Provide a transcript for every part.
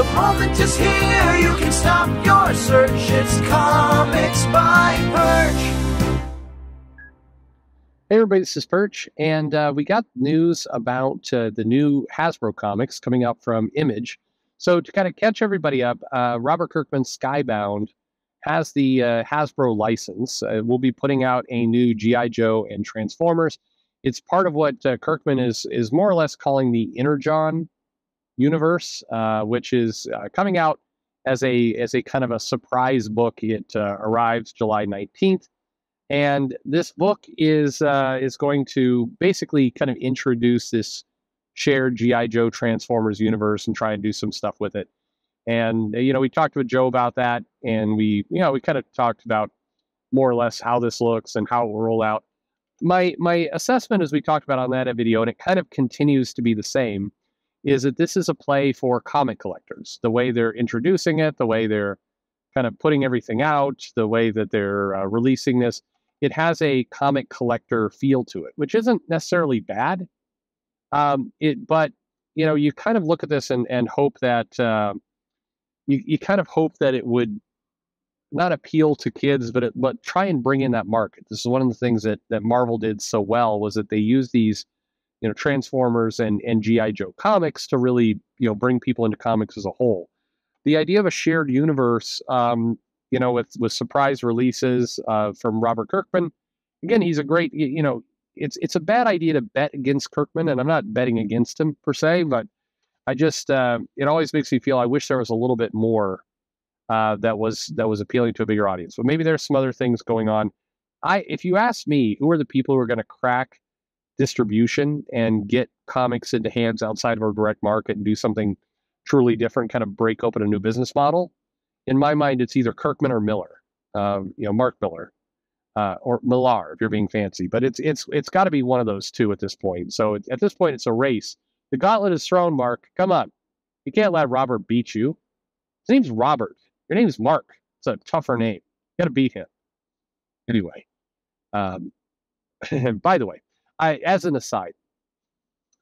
The moment is here, you can stop your search. It's Comics by Perch. Hey everybody, this is Perch, and uh, we got news about uh, the new Hasbro comics coming out from Image. So to kind of catch everybody up, uh, Robert Kirkman's Skybound has the uh, Hasbro license. Uh, we'll be putting out a new GI Joe and Transformers. It's part of what uh, Kirkman is is more or less calling the Energon universe, uh, which is uh, coming out as a as a kind of a surprise book. It uh, arrives July nineteenth, and this book is is going to basically kind of introduce this shared GI Joe Transformers universe and try and do some stuff with it. And you know, we talked with Joe about that, and we you know we kind of talked about more or less how this looks and how it will roll out. My my assessment, as we talked about on that video, and it kind of continues to be the same, is that this is a play for comic collectors. The way they're introducing it, the way they're kind of putting everything out, the way that they're uh, releasing this, it has a comic collector feel to it, which isn't necessarily bad. Um, it, but you know, you kind of look at this and and hope that. Uh, you, you kind of hope that it would not appeal to kids, but it, but try and bring in that market. This is one of the things that that Marvel did so well was that they used these, you know, Transformers and and GI Joe comics to really you know bring people into comics as a whole. The idea of a shared universe, um, you know, with with surprise releases uh, from Robert Kirkman. Again, he's a great, you know, it's it's a bad idea to bet against Kirkman, and I'm not betting against him per se, but I just uh, it always makes me feel I wish there was a little bit more uh, that was that was appealing to a bigger audience. But maybe there's some other things going on. I if you ask me, who are the people who are going to crack distribution and get comics into hands outside of our direct market and do something truly different, kind of break open a new business model? In my mind, it's either Kirkman or Miller. Uh, you know, Mark Miller. Uh, or Millar, if you're being fancy, but it's it's it's got to be one of those two at this point. So at this point, it's a race the gauntlet is thrown, Mark. Come on. You can't let Robert beat you. His name's Robert. Your name's Mark. It's a tougher name. You got to beat him. Anyway, um, by the way, I as an aside,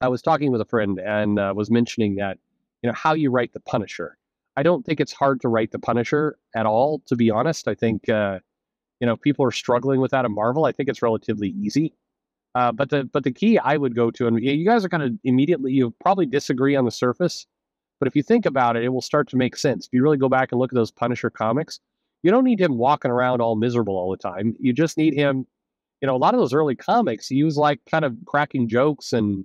I was talking with a friend and uh, was mentioning that you know how you write the Punisher. I don't think it's hard to write the Punisher at all. To be honest, I think uh, you know people are struggling with that at Marvel. I think it's relatively easy. Uh, but the but the key I would go to, and you guys are going to immediately you probably disagree on the surface, but if you think about it, it will start to make sense. If you really go back and look at those Punisher comics, you don't need him walking around all miserable all the time. You just need him. You know, a lot of those early comics, he was like kind of cracking jokes and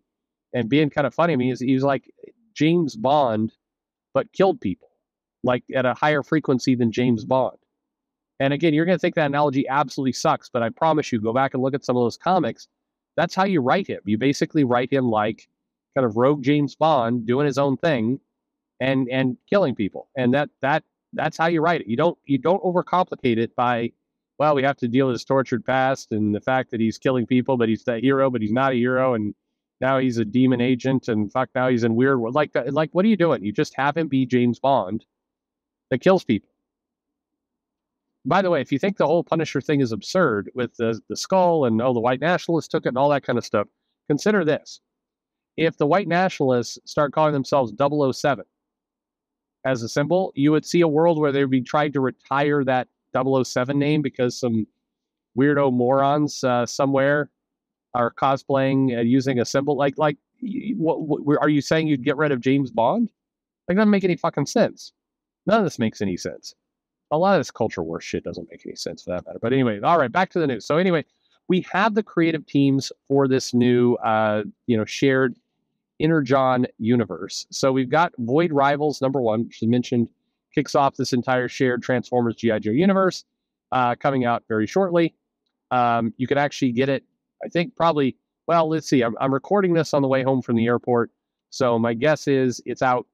and being kind of funny. I mean, he's, he was like James Bond, but killed people like at a higher frequency than James Bond. And again, you're going to think that analogy absolutely sucks, but I promise you, go back and look at some of those comics that's how you write him. You basically write him like kind of rogue James Bond doing his own thing and and killing people. And that that that's how you write it. You don't you don't overcomplicate it by well, we have to deal with his tortured past and the fact that he's killing people, but he's the hero, but he's not a hero, and now he's a demon agent, and fuck, now he's in weird world. Like, uh, like, what are you doing? You just have him be James Bond that kills people by the way, if you think the whole Punisher thing is absurd with the, the skull and oh, the white nationalists took it and all that kind of stuff, consider this. If the white nationalists start calling themselves 007 as a symbol, you would see a world where they would be trying to retire that 007 name because some weirdo morons uh, somewhere are cosplaying and using a symbol. Like, like, what, what, are you saying you'd get rid of James Bond? Like, that doesn't make any fucking sense. None of this makes any sense a lot of this culture war shit doesn't make any sense for that matter. But anyway, all right, back to the news. So anyway, we have the creative teams for this new, uh, you know, shared Energon universe. So we've got Void Rivals number one, which I mentioned, kicks off this entire shared Transformers GI Joe universe, uh, coming out very shortly. Um, you can actually get it, I think, probably. Well, let's see. I'm, I'm recording this on the way home from the airport, so my guess is it's out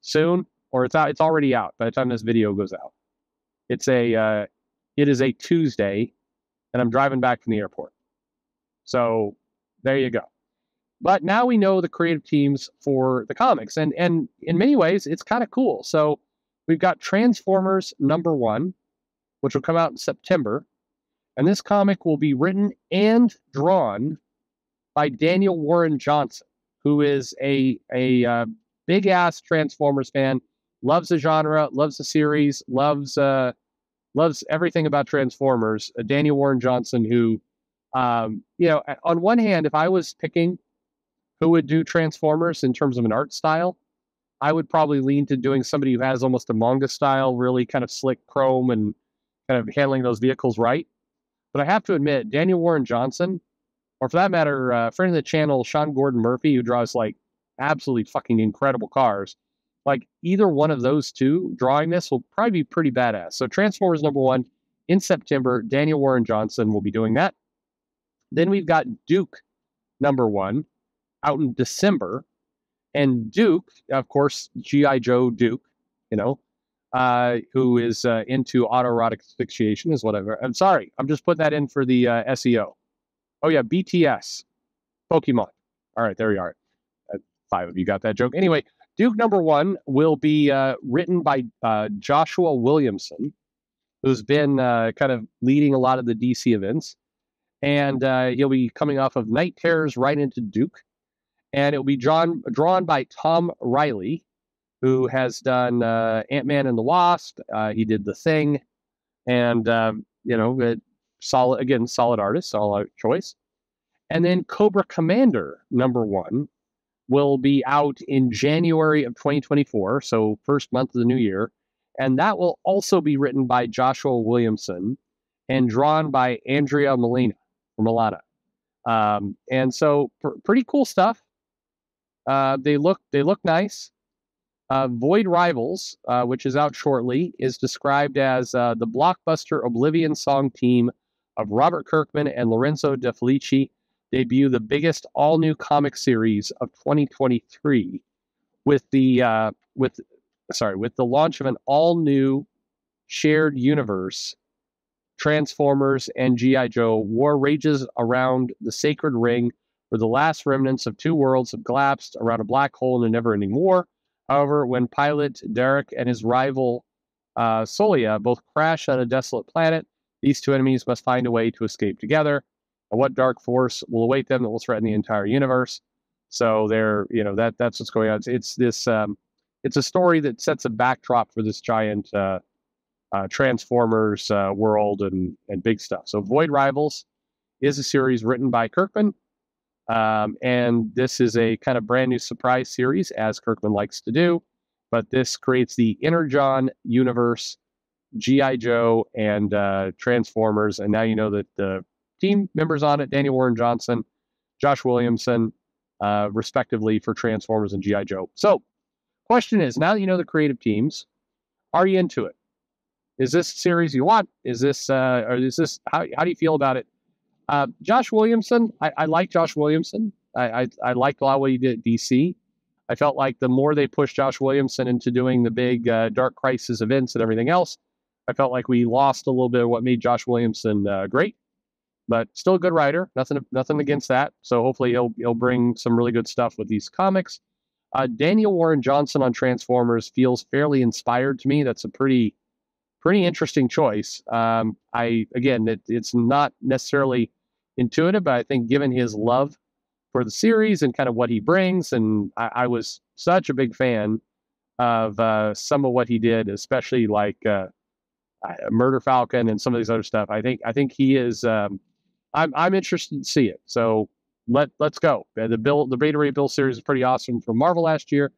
soon, or it's out. It's already out by the time this video goes out. It's a uh, it is a Tuesday, and I'm driving back from the airport. So there you go. But now we know the creative teams for the comics, and and in many ways, it's kind of cool. So we've got Transformers number one, which will come out in September, and this comic will be written and drawn by Daniel Warren Johnson, who is a a uh, big ass Transformers fan. loves the genre, loves the series, loves uh, loves everything about Transformers. Uh, Daniel Warren Johnson, who, um, you know, on one hand, if I was picking who would do Transformers in terms of an art style, I would probably lean to doing somebody who has almost a manga style, really kind of slick chrome and kind of handling those vehicles right. But I have to admit, Daniel Warren Johnson, or for that matter, uh, friend of the channel, Sean Gordon Murphy, who draws like absolutely fucking incredible cars, like either one of those two drawing this will probably be pretty badass. So Transformers number one in September, Daniel Warren Johnson will be doing that. Then we've got Duke number one out in December. And Duke, of course, G.I. Joe Duke, you know, uh, who is uh, into autoerotic asphyxiation is whatever. I'm sorry. I'm just putting that in for the uh, SEO. Oh, yeah, BTS, Pokemon. All right, there you are. Uh, five of you got that joke. Anyway, Duke number one will be uh, written by uh, Joshua Williamson, who's been kind of leading a lot of the DC events. And he'll be coming off of Knight Terrors right into Duke. And it will be drawn, drawn by Tom Reilly, who has done uh, Ant Man and the Wasp. Uh, he did The Thing. And, um, you know, solid, again, solid artist, solid choice. And then Cobra Commander number one will be out in January of 2024, so first month of the new year. And that will also be written by Joshua Williamson and drawn by Andrea Molina or Milana. Um, and so pr- pretty cool stuff. Uh, they look they look nice. Uh, Void Rivals, uh, which is out shortly, is described as uh, the blockbuster Oblivion song team of Robert Kirkman and Lorenzo De Felici debut the biggest all new comic series of 2023 with the uh, with sorry with the launch of an all new shared universe transformers and gi joe war rages around the sacred ring where the last remnants of two worlds have collapsed around a black hole in a never-ending war however when pilot derek and his rival uh, solia both crash on a desolate planet these two enemies must find a way to escape together what dark force will await them that will threaten the entire universe. So they're, you know, that that's what's going on. It's, it's this, um, it's a story that sets a backdrop for this giant uh, uh, Transformers uh, world and and big stuff. So Void Rivals is a series written by Kirkman, um, and this is a kind of brand new surprise series, as Kirkman likes to do. But this creates the Energon universe, GI Joe, and uh, Transformers, and now you know that the team members on it Daniel Warren Johnson, Josh Williamson, uh, respectively, for Transformers and G.I. Joe. So, question is now that you know the creative teams, are you into it? Is this series you want? Is this, uh, or is this, how, how do you feel about it? Uh, Josh Williamson, I, I like Josh Williamson. I, I, I liked a lot what he did at DC. I felt like the more they pushed Josh Williamson into doing the big uh, Dark Crisis events and everything else, I felt like we lost a little bit of what made Josh Williamson uh, great but still a good writer. Nothing, nothing against that. So hopefully he'll he'll bring some really good stuff with these comics. Uh, Daniel Warren Johnson on Transformers feels fairly inspired to me. That's a pretty pretty interesting choice. Um, I again, it, it's not necessarily intuitive, but I think given his love for the series and kind of what he brings, and I, I was such a big fan of uh, some of what he did, especially like uh, Murder Falcon and some of these other stuff. I think I think he is. Um, I'm I'm interested to see it. So let let's go. Uh, the Bill the Beta Ray Bill series is pretty awesome from Marvel last year.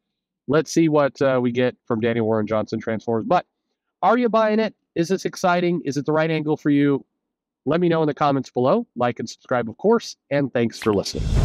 Let's see what uh, we get from Danny Warren Johnson Transformers. But are you buying it? Is this exciting? Is it the right angle for you? Let me know in the comments below. Like and subscribe, of course. And thanks for listening.